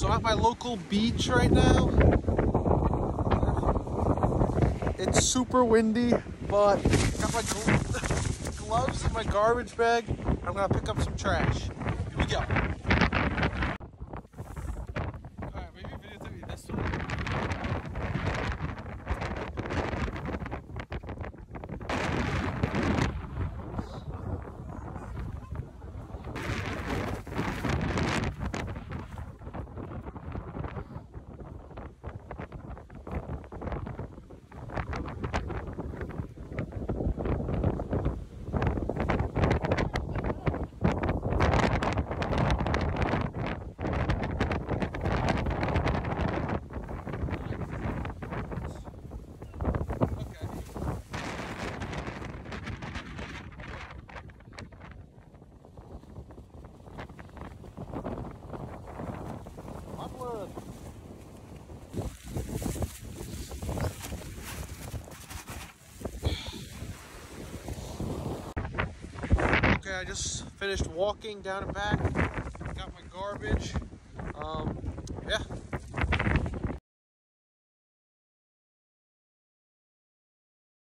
So I'm at my local beach right now. It's super windy, but got my gl- gloves and my garbage bag. I'm gonna pick up some trash. Here we go. I just finished walking down and back. Got my garbage.